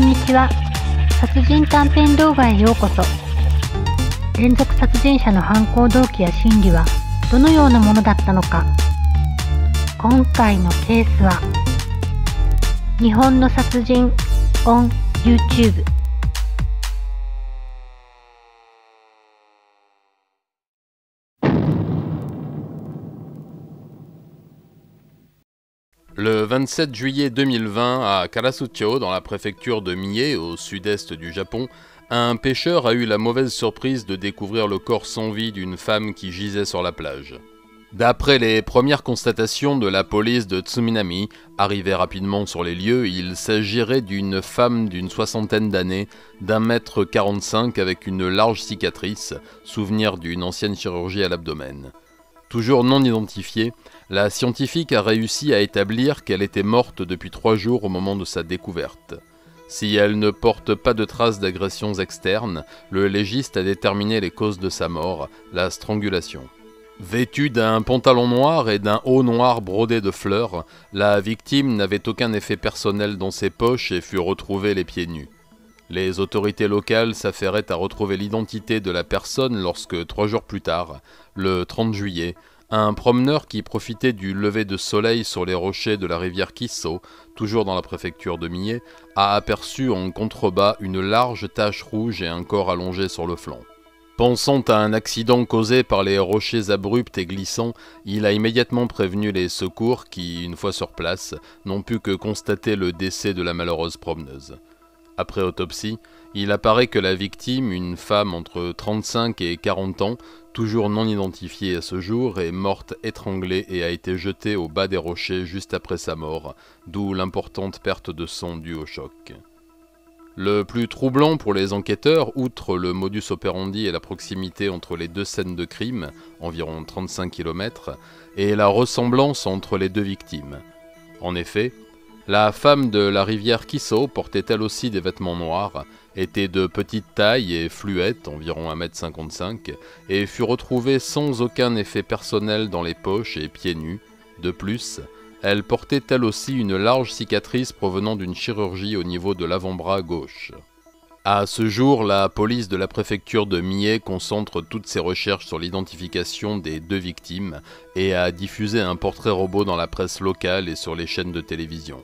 んにちは。殺人短編動画へようこそ。連続殺人者の犯行動機や心理はどのようなものだったのか。今回のケースは日本の殺人 on YouTube Le 27 juillet 2020, à Karasucho, dans la préfecture de Mie, au sud-est du Japon, un pêcheur a eu la mauvaise surprise de découvrir le corps sans vie d'une femme qui gisait sur la plage. D'après les premières constatations de la police de Tsuminami, arrivée rapidement sur les lieux, il s'agirait d'une femme d'une soixantaine d'années, d'un mètre 45 avec une large cicatrice, souvenir d'une ancienne chirurgie à l'abdomen. Toujours non identifiée, la scientifique a réussi à établir qu'elle était morte depuis trois jours au moment de sa découverte. Si elle ne porte pas de traces d'agressions externes, le légiste a déterminé les causes de sa mort, la strangulation. Vêtue d'un pantalon noir et d'un haut noir brodé de fleurs, la victime n'avait aucun effet personnel dans ses poches et fut retrouvée les pieds nus. Les autorités locales s'affairaient à retrouver l'identité de la personne lorsque, trois jours plus tard, le 30 juillet, un promeneur qui profitait du lever de soleil sur les rochers de la rivière Kisso, toujours dans la préfecture de Mie, a aperçu en contrebas une large tache rouge et un corps allongé sur le flanc. Pensant à un accident causé par les rochers abrupts et glissants, il a immédiatement prévenu les secours qui, une fois sur place, n'ont pu que constater le décès de la malheureuse promeneuse. Après autopsie, il apparaît que la victime, une femme entre 35 et 40 ans, toujours non identifiée à ce jour, est morte étranglée et a été jetée au bas des rochers juste après sa mort, d'où l'importante perte de sang due au choc. Le plus troublant pour les enquêteurs, outre le modus operandi et la proximité entre les deux scènes de crime, environ 35 km, est la ressemblance entre les deux victimes. En effet, la femme de la rivière Kiso portait elle aussi des vêtements noirs, était de petite taille et fluette, environ 1m55, et fut retrouvée sans aucun effet personnel dans les poches et pieds nus. De plus, elle portait elle aussi une large cicatrice provenant d'une chirurgie au niveau de l'avant-bras gauche. À ce jour, la police de la préfecture de Mie concentre toutes ses recherches sur l'identification des deux victimes et a diffusé un portrait robot dans la presse locale et sur les chaînes de télévision.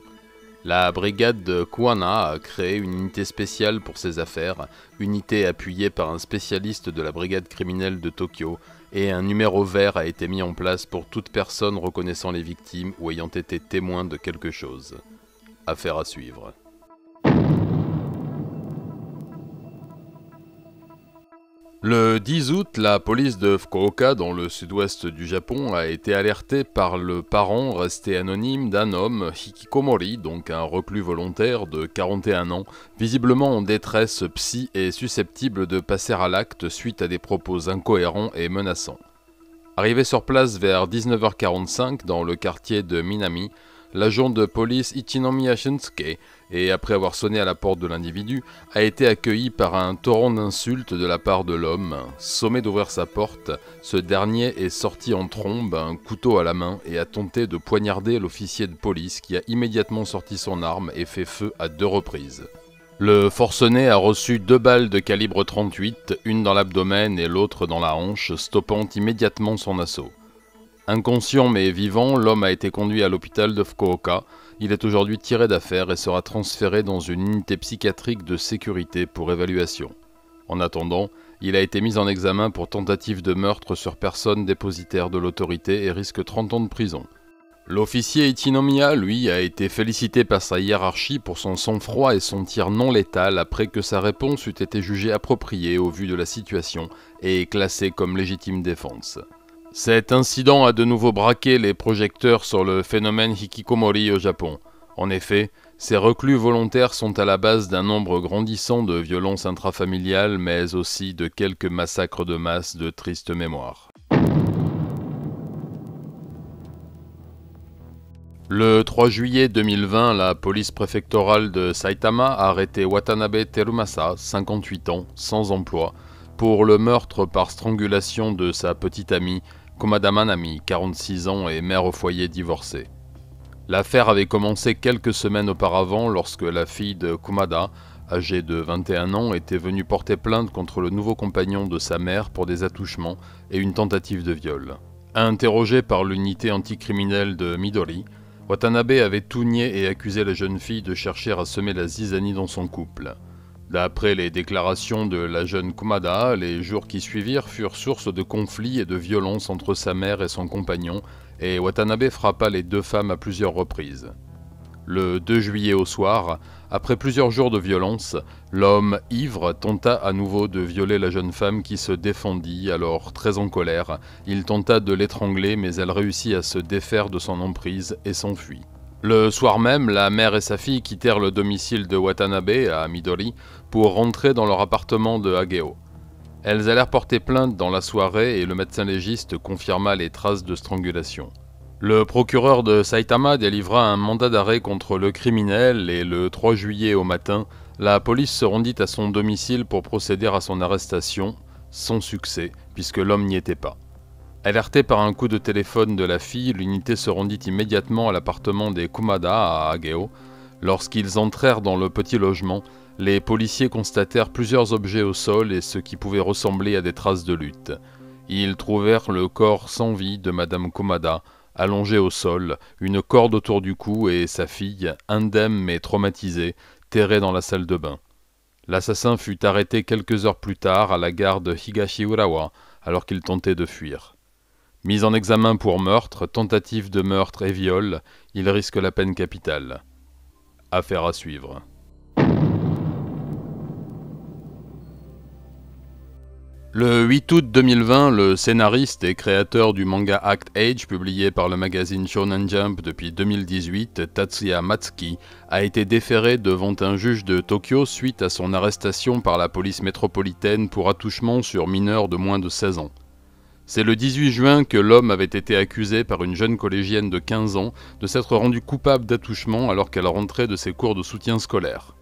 La brigade de Kuana a créé une unité spéciale pour ces affaires, unité appuyée par un spécialiste de la brigade criminelle de Tokyo, et un numéro vert a été mis en place pour toute personne reconnaissant les victimes ou ayant été témoin de quelque chose. Affaire à suivre. Le 10 août, la police de Fukuoka, dans le sud-ouest du Japon, a été alertée par le parent resté anonyme d'un homme, Hikikomori, donc un reclus volontaire de 41 ans, visiblement en détresse psy et susceptible de passer à l'acte suite à des propos incohérents et menaçants. Arrivé sur place vers 19h45 dans le quartier de Minami, l'agent de police Ichinomiya Shunsuke et après avoir sonné à la porte de l'individu, a été accueilli par un torrent d'insultes de la part de l'homme. Sommé d'ouvrir sa porte, ce dernier est sorti en trombe, un couteau à la main, et a tenté de poignarder l'officier de police qui a immédiatement sorti son arme et fait feu à deux reprises. Le forcené a reçu deux balles de calibre 38, une dans l'abdomen et l'autre dans la hanche, stoppant immédiatement son assaut. Inconscient mais vivant, l'homme a été conduit à l'hôpital de Fukuoka, il est aujourd'hui tiré d'affaire et sera transféré dans une unité psychiatrique de sécurité pour évaluation. En attendant, il a été mis en examen pour tentative de meurtre sur personne dépositaire de l'autorité et risque 30 ans de prison. L'officier Itinomiya, lui, a été félicité par sa hiérarchie pour son sang-froid et son tir non létal après que sa réponse eût été jugée appropriée au vu de la situation et classée comme légitime défense. Cet incident a de nouveau braqué les projecteurs sur le phénomène Hikikomori au Japon. En effet, ces reclus volontaires sont à la base d'un nombre grandissant de violences intrafamiliales, mais aussi de quelques massacres de masse de triste mémoire. Le 3 juillet 2020, la police préfectorale de Saitama a arrêté Watanabe Terumasa, 58 ans, sans emploi, pour le meurtre par strangulation de sa petite amie Komada Manami, 46 ans et mère au foyer divorcée. L'affaire avait commencé quelques semaines auparavant lorsque la fille de Kumada, âgée de 21 ans, était venue porter plainte contre le nouveau compagnon de sa mère pour des attouchements et une tentative de viol. Interrogé par l'unité anticriminelle de Midori, Watanabe avait tout nié et accusé la jeune fille de chercher à semer la zizanie dans son couple. D'après les déclarations de la jeune Kumada, les jours qui suivirent furent source de conflits et de violences entre sa mère et son compagnon, et Watanabe frappa les deux femmes à plusieurs reprises. Le 2 juillet au soir, après plusieurs jours de violence, l'homme ivre tenta à nouveau de violer la jeune femme qui se défendit, alors très en colère, il tenta de l'étrangler mais elle réussit à se défaire de son emprise et s'enfuit. Le soir même, la mère et sa fille quittèrent le domicile de Watanabe à Midori pour rentrer dans leur appartement de Hageo. Elles allèrent porter plainte dans la soirée et le médecin légiste confirma les traces de strangulation. Le procureur de Saitama délivra un mandat d'arrêt contre le criminel et le 3 juillet au matin, la police se rendit à son domicile pour procéder à son arrestation, sans succès, puisque l'homme n'y était pas. Alerté par un coup de téléphone de la fille, l'unité se rendit immédiatement à l'appartement des Kumada à Ageo. Lorsqu'ils entrèrent dans le petit logement, les policiers constatèrent plusieurs objets au sol et ce qui pouvait ressembler à des traces de lutte. Ils trouvèrent le corps sans vie de Madame Kumada, allongé au sol, une corde autour du cou et sa fille, indemne mais traumatisée, terrée dans la salle de bain. L'assassin fut arrêté quelques heures plus tard à la gare de Higashiurawa alors qu'il tentait de fuir. Mis en examen pour meurtre, tentative de meurtre et viol, il risque la peine capitale. Affaire à suivre. Le 8 août 2020, le scénariste et créateur du manga Act Age, publié par le magazine Shonen Jump depuis 2018, Tatsuya Matsuki, a été déféré devant un juge de Tokyo suite à son arrestation par la police métropolitaine pour attouchement sur mineurs de moins de 16 ans. C'est le 18 juin que l'homme avait été accusé par une jeune collégienne de 15 ans de s'être rendu coupable d'attouchement alors qu'elle rentrait de ses cours de soutien scolaire.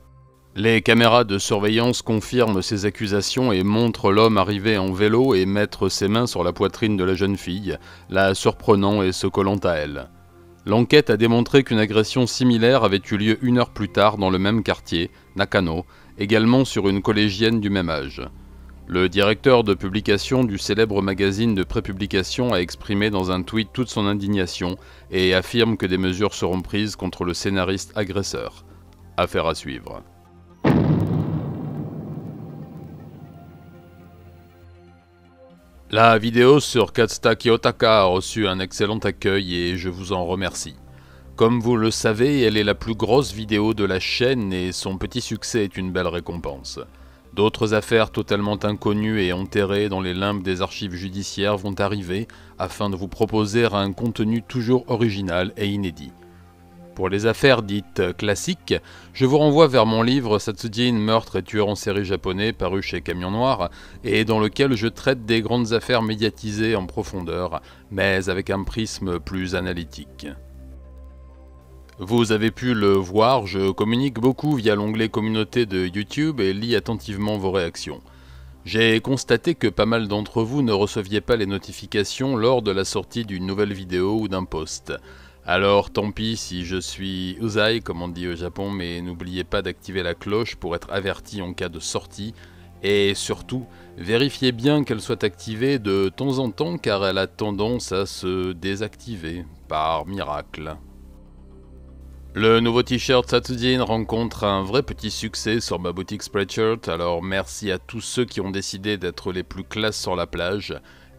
Les caméras de surveillance confirment ces accusations et montrent l'homme arriver en vélo et mettre ses mains sur la poitrine de la jeune fille, la surprenant et se collant à elle. L'enquête a démontré qu'une agression similaire avait eu lieu une heure plus tard dans le même quartier, Nakano, également sur une collégienne du même âge. Le directeur de publication du célèbre magazine de prépublication a exprimé dans un tweet toute son indignation et affirme que des mesures seront prises contre le scénariste agresseur. Affaire à suivre. La vidéo sur Katsuta Kiyotaka a reçu un excellent accueil et je vous en remercie. Comme vous le savez, elle est la plus grosse vidéo de la chaîne et son petit succès est une belle récompense. D'autres affaires totalement inconnues et enterrées dans les limbes des archives judiciaires vont arriver afin de vous proposer un contenu toujours original et inédit. Pour les affaires dites classiques, je vous renvoie vers mon livre Satsujin, meurtre et tueur en série japonais paru chez Camion Noir et dans lequel je traite des grandes affaires médiatisées en profondeur, mais avec un prisme plus analytique. Vous avez pu le voir, je communique beaucoup via l'onglet communauté de YouTube et lis attentivement vos réactions. J'ai constaté que pas mal d'entre vous ne receviez pas les notifications lors de la sortie d'une nouvelle vidéo ou d'un post. Alors tant pis si je suis Uzai comme on dit au Japon, mais n'oubliez pas d'activer la cloche pour être averti en cas de sortie. Et surtout, vérifiez bien qu'elle soit activée de temps en temps car elle a tendance à se désactiver par miracle. Le nouveau t-shirt Satsujin rencontre un vrai petit succès sur ma boutique Spreadshirt, alors merci à tous ceux qui ont décidé d'être les plus classes sur la plage,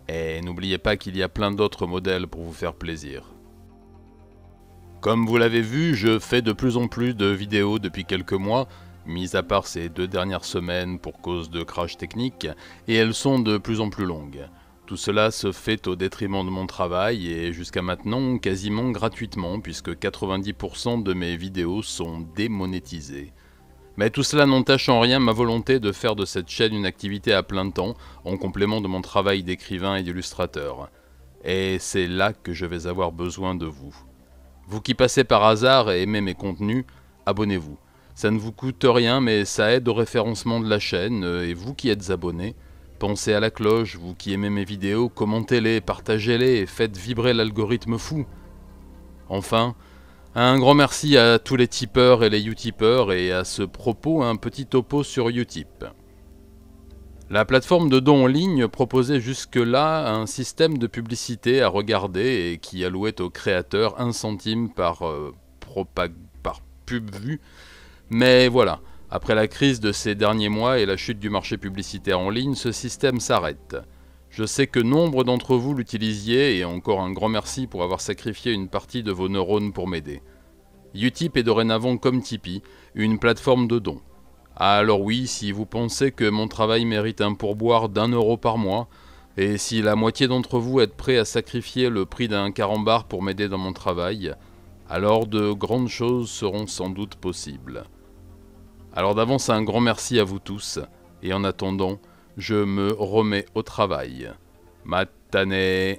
et n'oubliez pas qu'il y a plein d'autres modèles pour vous faire plaisir. Comme vous l'avez vu, je fais de plus en plus de vidéos depuis quelques mois, mis à part ces deux dernières semaines pour cause de crash technique, et elles sont de plus en plus longues. Tout cela se fait au détriment de mon travail et jusqu'à maintenant quasiment gratuitement puisque 90% de mes vidéos sont démonétisées. Mais tout cela n'entache en rien ma volonté de faire de cette chaîne une activité à plein temps en complément de mon travail d'écrivain et d'illustrateur. Et c'est là que je vais avoir besoin de vous. Vous qui passez par hasard et aimez mes contenus, abonnez-vous. Ça ne vous coûte rien mais ça aide au référencement de la chaîne et vous qui êtes abonnés, Pensez à la cloche, vous qui aimez mes vidéos, commentez-les, partagez-les et faites vibrer l'algorithme fou. Enfin, Un grand merci à tous les tipeurs et les utipeurs et à ce propos un petit topo sur Utip. La plateforme de dons en ligne proposait jusque-là un système de publicité à regarder et qui allouait aux créateurs un centime par, euh, par pub vue. Mais voilà, après la crise de ces derniers mois et la chute du marché publicitaire en ligne, ce système s'arrête. Je sais que nombre d'entre vous l'utilisiez et encore un grand merci pour avoir sacrifié une partie de vos neurones pour m'aider. Utip est dorénavant comme Tipeee, une plateforme de dons. Ah, alors oui, si vous pensez que mon travail mérite un pourboire d'un euro par mois, et si la moitié d'entre vous êtes prêts à sacrifier le prix d'un carambar pour m'aider dans mon travail, alors de grandes choses seront sans doute possibles. Alors d'avance un grand merci à vous tous, et en attendant, je me remets au travail. Matane